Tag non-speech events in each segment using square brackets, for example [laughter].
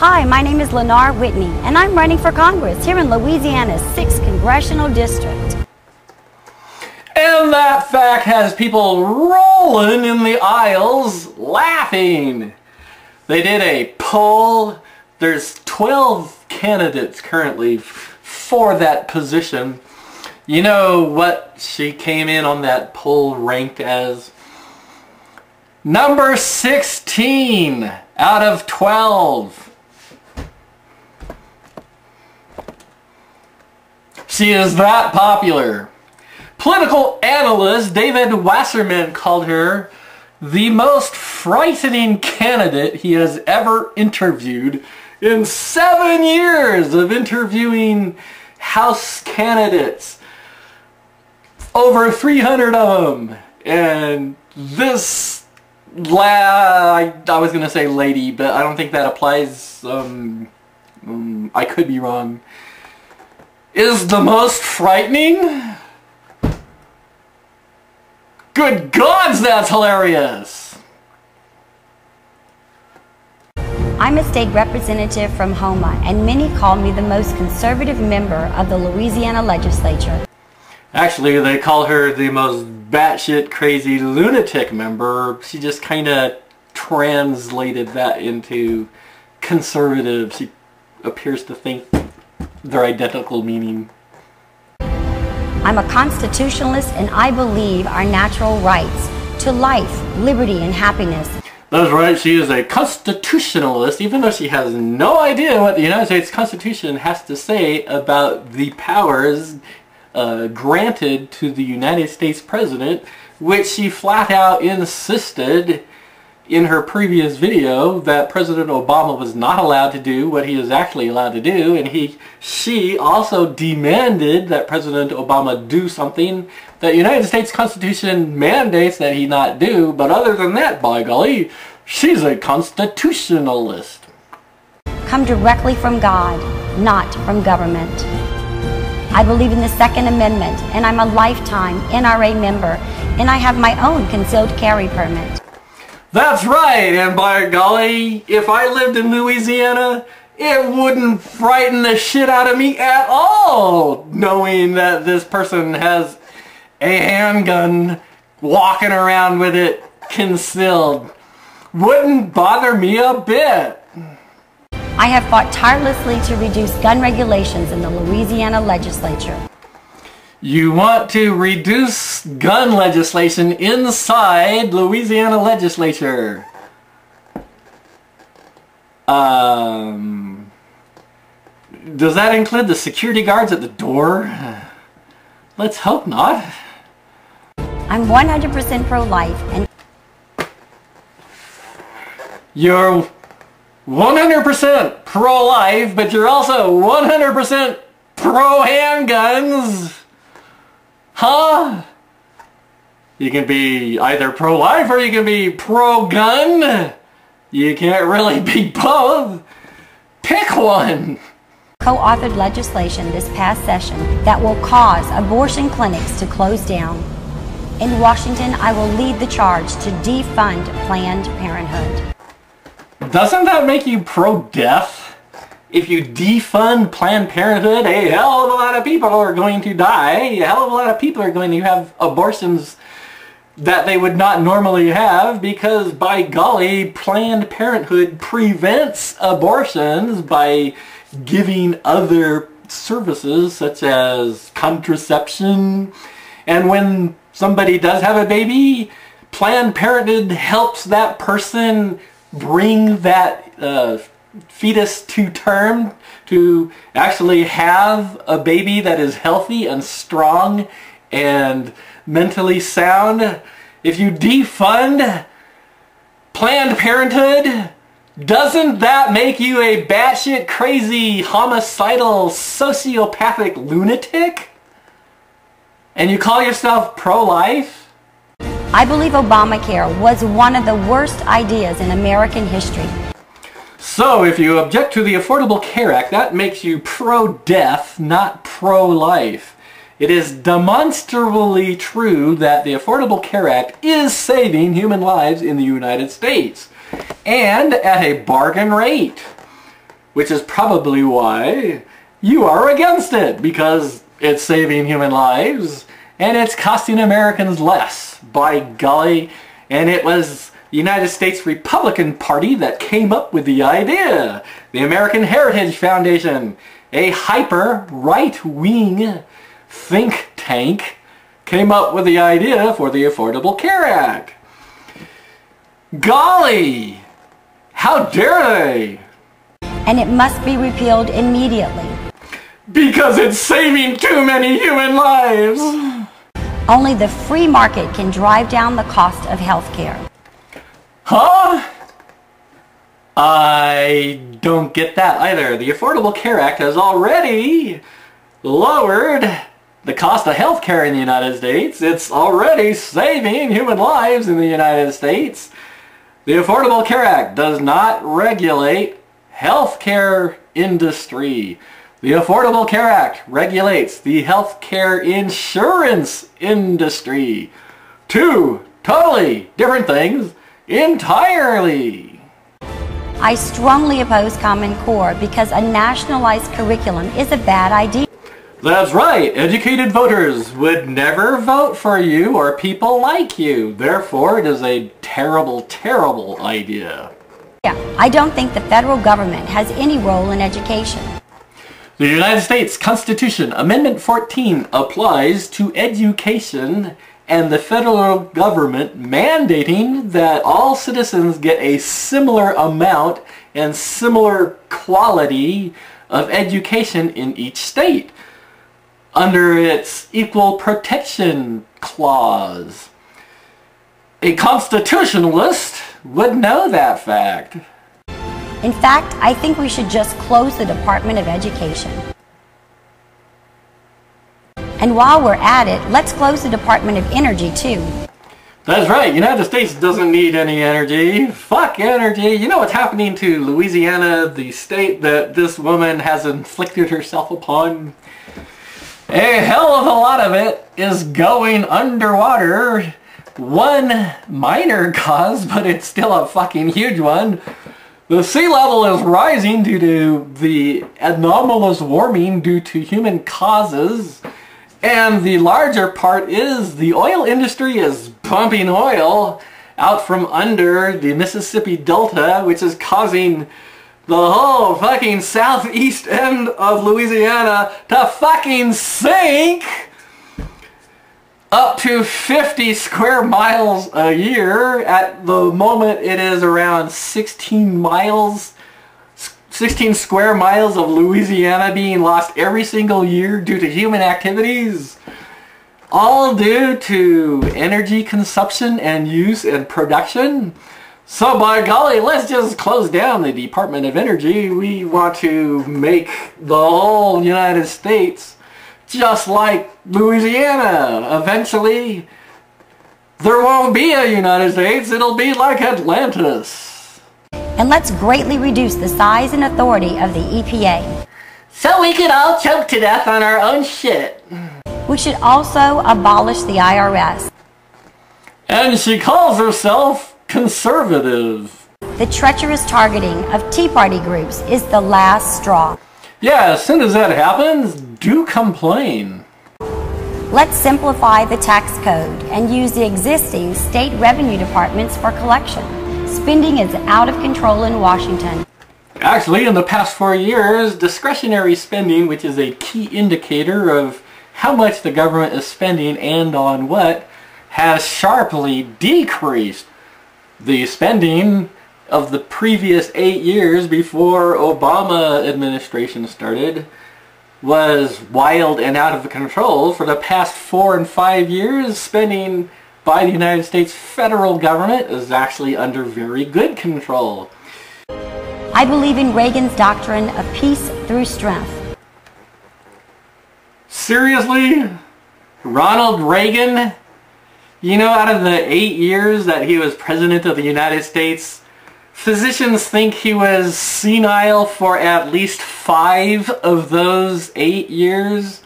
Hi, my name is Lenar Whitney, and I'm running for Congress here in Louisiana's 6th Congressional District. And that fact has people rolling in the aisles laughing. They did a poll. There's 12 candidates currently for that position. You know what she came in on that poll ranked as? Number 16 out of 12. She is that popular. Political analyst David Wasserman called her the most frightening candidate he has ever interviewed in seven years of interviewing House candidates. Over 300 of them. And this la I, I was going to say lady, but I don't think that applies. Um, um, I could be wrong. Is the most frightening? Good gods, that's hilarious! I'm a state representative from Houma, and many call me the most conservative member of the Louisiana legislature. Actually, they call her the most batshit crazy lunatic member. She just kind of translated that into conservative. She appears to think they're identical meaning. I'm a constitutionalist and I believe our natural rights to life, liberty, and happiness. That's right, she is a constitutionalist, even though she has no idea what the United States Constitution has to say about the powers uh, granted to the United States President, which she flat out insisted in her previous video that President Obama was not allowed to do what he is actually allowed to do and he she also demanded that President Obama do something that United States Constitution mandates that he not do but other than that by golly she's a constitutionalist. Come directly from God not from government. I believe in the Second Amendment and I'm a lifetime NRA member and I have my own concealed carry permit that's right, and by golly, if I lived in Louisiana, it wouldn't frighten the shit out of me at all, knowing that this person has a handgun walking around with it concealed. Wouldn't bother me a bit. I have fought tirelessly to reduce gun regulations in the Louisiana legislature. You want to reduce gun legislation inside Louisiana legislature. Um, does that include the security guards at the door? Let's hope not. I'm 100% pro-life and You're 100% pro-life, but you're also 100% pro-handguns. Huh? You can be either pro-life or you can be pro-gun. You can't really be both. Pick one. Co-authored legislation this past session that will cause abortion clinics to close down. In Washington, I will lead the charge to defund Planned Parenthood. Doesn't that make you pro-death? If you defund Planned Parenthood, a hell of a lot of people are going to die. A hell of a lot of people are going to have abortions that they would not normally have because by golly, Planned Parenthood prevents abortions by giving other services such as contraception. And when somebody does have a baby, Planned Parenthood helps that person bring that uh, fetus to term to actually have a baby that is healthy and strong and mentally sound. If you defund Planned Parenthood, doesn't that make you a batshit crazy, homicidal, sociopathic lunatic? And you call yourself pro-life? I believe Obamacare was one of the worst ideas in American history. So if you object to the Affordable Care Act, that makes you pro-death, not pro-life. It is demonstrably true that the Affordable Care Act is saving human lives in the United States, and at a bargain rate. which is probably why you are against it, because it's saving human lives and it's costing Americans less, by golly. And it was United States Republican Party that came up with the idea. The American Heritage Foundation, a hyper right-wing think tank, came up with the idea for the Affordable Care Act. Golly! How dare they! And it must be repealed immediately. Because it's saving too many human lives! [sighs] Only the free market can drive down the cost of health care. Huh? I don't get that either. The Affordable Care Act has already lowered the cost of health care in the United States. It's already saving human lives in the United States. The Affordable Care Act does not regulate healthcare industry. The Affordable Care Act regulates the healthcare insurance industry. Two totally different things entirely. I strongly oppose Common Core because a nationalized curriculum is a bad idea. That's right. Educated voters would never vote for you or people like you. Therefore, it is a terrible, terrible idea. Yeah, I don't think the federal government has any role in education. The United States Constitution, Amendment 14, applies to education and the federal government mandating that all citizens get a similar amount and similar quality of education in each state under its Equal Protection Clause. A constitutionalist would know that fact. In fact, I think we should just close the Department of Education. And while we're at it, let's close the Department of Energy too. That's right, United States doesn't need any energy. Fuck energy. You know what's happening to Louisiana, the state that this woman has inflicted herself upon? A hell of a lot of it is going underwater. One minor [laughs] cause, but it's still a fucking huge one. The sea level is rising due to the anomalous warming due to human causes. And the larger part is the oil industry is pumping oil out from under the Mississippi Delta, which is causing the whole fucking southeast end of Louisiana to fucking sink up to 50 square miles a year. At the moment it is around 16 miles, 16 square miles of Louisiana being lost every single year due to human activities. All due to energy consumption and use and production. So by golly, let's just close down the Department of Energy. We want to make the whole United States just like Louisiana. Eventually, there won't be a United States. It'll be like Atlantis. And let's greatly reduce the size and authority of the EPA. So we could all choke to death on our own shit. We should also abolish the IRS. And she calls herself conservative. The treacherous targeting of Tea Party groups is the last straw. Yeah, as soon as that happens, do complain. Let's simplify the tax code and use the existing state revenue departments for collection. Spending is out of control in Washington. Actually, in the past four years, discretionary spending, which is a key indicator of how much the government is spending and on what, has sharply decreased the spending of the previous eight years before Obama administration started was wild and out of control. For the past four and five years, spending by the United States federal government is actually under very good control. I believe in Reagan's doctrine of peace through strength. Seriously? Ronald Reagan you know, out of the eight years that he was President of the United States, physicians think he was senile for at least five of those eight years.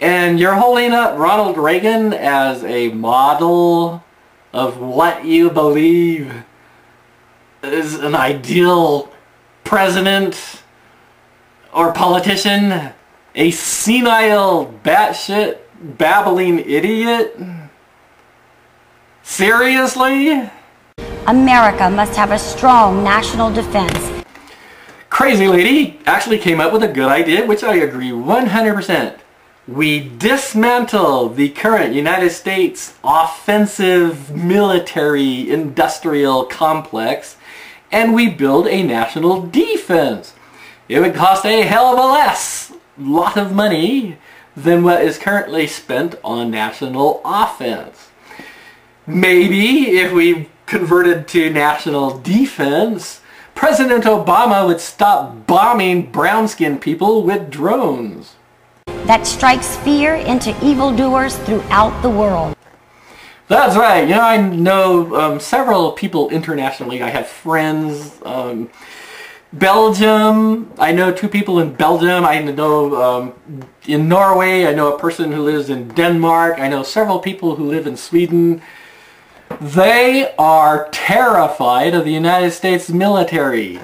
And you're holding up Ronald Reagan as a model of what you believe is an ideal president. or politician a senile, batshit, babbling idiot? Seriously? America must have a strong national defense. Crazy Lady actually came up with a good idea, which I agree 100%. We dismantle the current United States offensive military industrial complex and we build a national defense. It would cost a hell of a less lot of money than what is currently spent on national offense. Maybe if we converted to national defense, President Obama would stop bombing brown-skinned people with drones. That strikes fear into evildoers throughout the world. That's right. You know, I know um, several people internationally. I have friends. Um, Belgium. I know two people in Belgium. I know um, in Norway. I know a person who lives in Denmark. I know several people who live in Sweden. They are terrified of the United States military.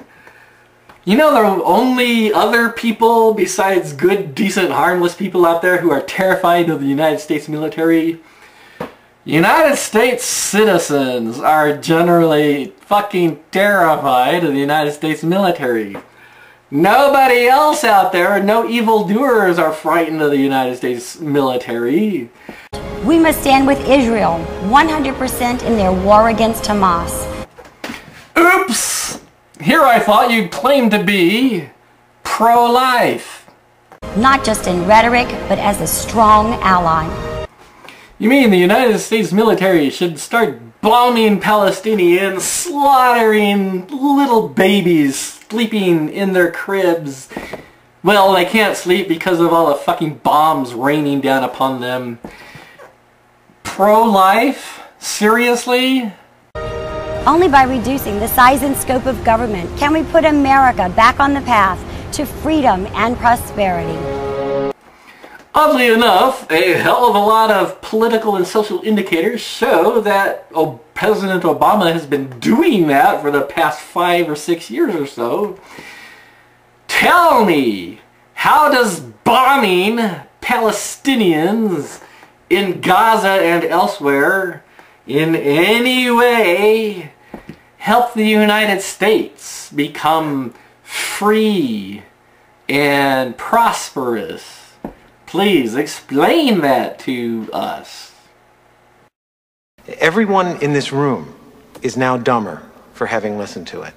You know the only other people besides good, decent, harmless people out there who are terrified of the United States military? United States citizens are generally fucking terrified of the United States military. Nobody else out there, no evildoers are frightened of the United States military. We must stand with Israel 100% in their war against Hamas. Oops! Here I thought you claimed to be pro-life. Not just in rhetoric, but as a strong ally. You mean the United States military should start bombing Palestinians, slaughtering little babies sleeping in their cribs. Well, they can't sleep because of all the fucking bombs raining down upon them pro-life? Seriously? Only by reducing the size and scope of government can we put America back on the path to freedom and prosperity. Oddly enough, a hell of a lot of political and social indicators show that President Obama has been doing that for the past five or six years or so. Tell me, how does bombing Palestinians in Gaza and elsewhere in any way help the United States become free and prosperous? Please explain that to us. Everyone in this room is now dumber for having listened to it.